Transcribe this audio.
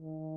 Mm-hmm.